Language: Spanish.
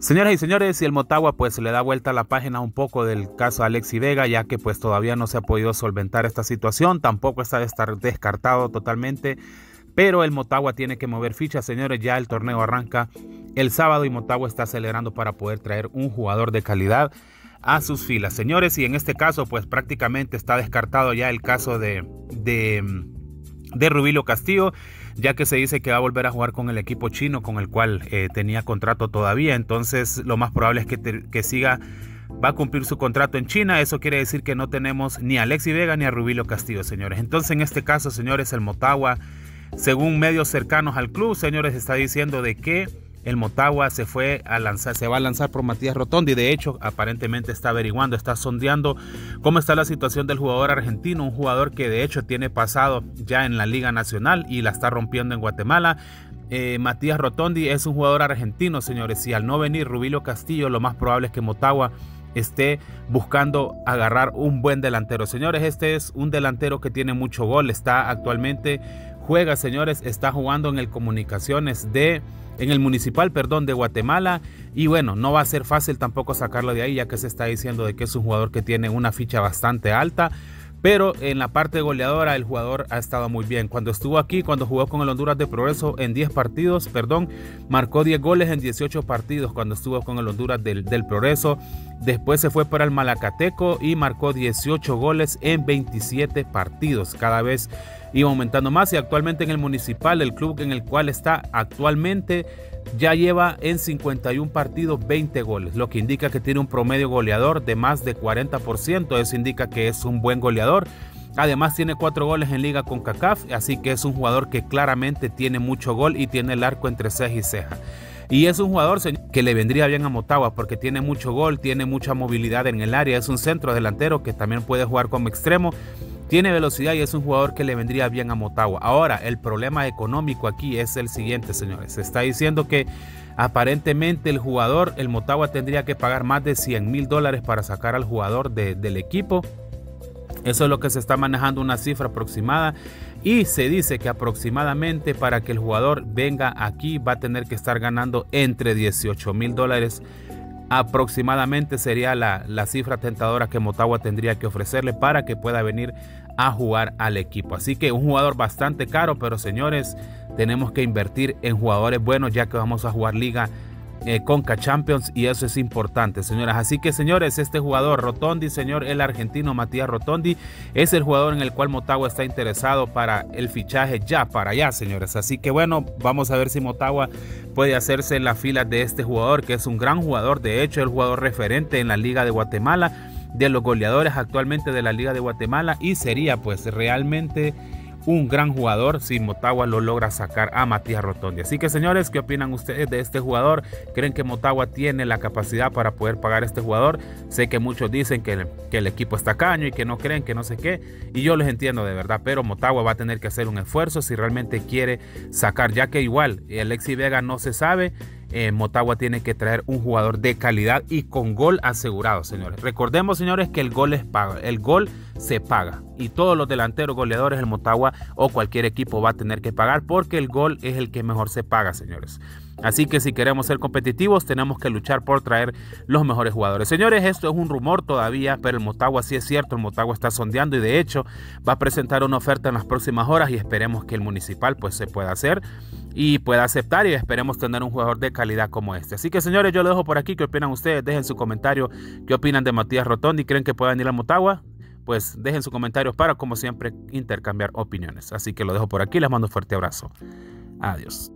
Señoras y señores, si el Motagua pues le da vuelta a la página un poco del caso Alexi Vega, ya que pues todavía no se ha podido solventar esta situación, tampoco está descartado totalmente, pero el Motagua tiene que mover fichas, señores, ya el torneo arranca el sábado y Motagua está acelerando para poder traer un jugador de calidad a sus filas, señores, y en este caso pues prácticamente está descartado ya el caso de, de, de Rubilio Castillo ya que se dice que va a volver a jugar con el equipo chino con el cual eh, tenía contrato todavía. Entonces lo más probable es que, que, siga, va a cumplir su contrato en China. Eso quiere decir que no tenemos ni a Alexi Vega ni a Rubilio Castillo, señores. Entonces en este caso, señores, el Motagua, según medios cercanos al club, señores, está diciendo de que el Motagua se fue a lanzar, se va a lanzar por Matías Rotondi. De hecho, aparentemente está averiguando, está sondeando cómo está la situación del jugador argentino, un jugador que de hecho tiene pasado ya en la Liga Nacional y la está rompiendo en Guatemala. Eh, Matías Rotondi es un jugador argentino, señores, y al no venir Rubilio Castillo, lo más probable es que Motagua esté buscando agarrar un buen delantero. Señores, este es un delantero que tiene mucho gol, está actualmente, juega, señores, está jugando en el Comunicaciones de en el municipal, perdón, de Guatemala. Y bueno, no va a ser fácil tampoco sacarlo de ahí, ya que se está diciendo de que es un jugador que tiene una ficha bastante alta. Pero en la parte goleadora el jugador ha estado muy bien. Cuando estuvo aquí, cuando jugó con el Honduras de Progreso en 10 partidos, perdón, marcó 10 goles en 18 partidos cuando estuvo con el Honduras del, del Progreso. Después se fue para el Malacateco y marcó 18 goles en 27 partidos. Cada vez iba aumentando más y actualmente en el municipal, el club en el cual está actualmente ya lleva en 51 partidos 20 goles, lo que indica que tiene un promedio goleador de más de 40%. Eso indica que es un buen goleador. Además tiene 4 goles en liga con CACAF, así que es un jugador que claramente tiene mucho gol y tiene el arco entre ceja y ceja. Y es un jugador que le vendría bien a Motagua porque tiene mucho gol, tiene mucha movilidad en el área, es un centro delantero que también puede jugar como extremo tiene velocidad y es un jugador que le vendría bien a Motagua. Ahora, el problema económico aquí es el siguiente, señores. Se está diciendo que aparentemente el jugador, el Motagua tendría que pagar más de 100 mil dólares para sacar al jugador del equipo. Eso es lo que se está manejando una cifra aproximada y se dice que aproximadamente para que el jugador venga aquí va a tener que estar ganando entre 18 mil dólares aproximadamente sería la, la, cifra tentadora que Motagua tendría que ofrecerle para que pueda venir a jugar al equipo. Así que un jugador bastante caro, pero señores, tenemos que invertir en jugadores buenos ya que vamos a jugar liga eh, Conca Champions y eso es importante, señoras. Así que, señores, este jugador Rotondi, señor, el argentino Matías Rotondi, es el jugador en el cual Motagua está interesado para el fichaje ya para allá, señores. Así que, bueno, vamos a ver si Motagua puede hacerse en la fila de este jugador, que es un gran jugador, de hecho, el jugador referente en la Liga de Guatemala, de los goleadores actualmente de la Liga de Guatemala y sería pues realmente un gran jugador si Motagua lo logra sacar a Matías Rotondi. Así que señores, ¿qué opinan ustedes de este jugador? ¿Creen que Motagua tiene la capacidad para poder pagar a este jugador? Sé que muchos dicen que, que el equipo está caño y que no creen que no sé qué. Y yo les entiendo de verdad, pero Motagua va a tener que hacer un esfuerzo si realmente quiere sacar, ya que igual Alexi Vega no se sabe eh, Motagua tiene que traer un jugador de calidad y con gol asegurado, señores. Recordemos, señores, que el gol. El gol se paga. Y todos los delanteros goleadores del Motagua o cualquier equipo va a tener que pagar porque el gol es el que mejor se paga, señores. Así que si queremos ser competitivos, tenemos que luchar por traer los mejores jugadores. Señores, esto es un rumor todavía, pero el Motagua sí es cierto, el Motagua está sondeando y de hecho va a presentar una oferta en las próximas horas y esperemos que el municipal pues se pueda hacer y pueda aceptar y esperemos tener un jugador de calidad como este. Así que señores, yo lo dejo por aquí. ¿Qué opinan ustedes? Dejen su comentario. ¿Qué opinan de Matías Rotondi? ¿Creen que puedan ir a Motagua? Pues dejen su comentario para, como siempre, intercambiar opiniones. Así que lo dejo por aquí. Les mando un fuerte abrazo. Adiós.